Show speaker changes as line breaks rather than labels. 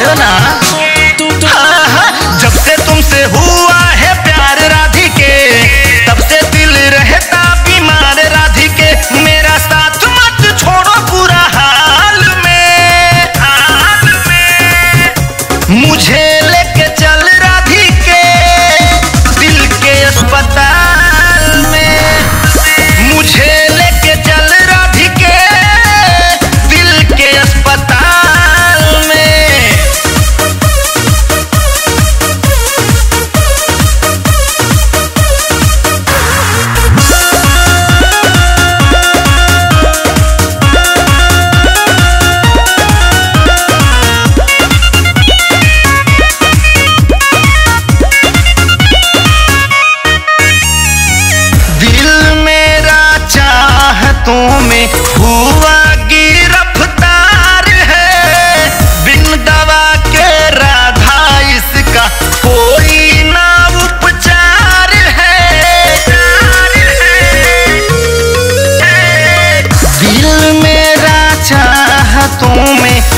我的哪？चाहतों में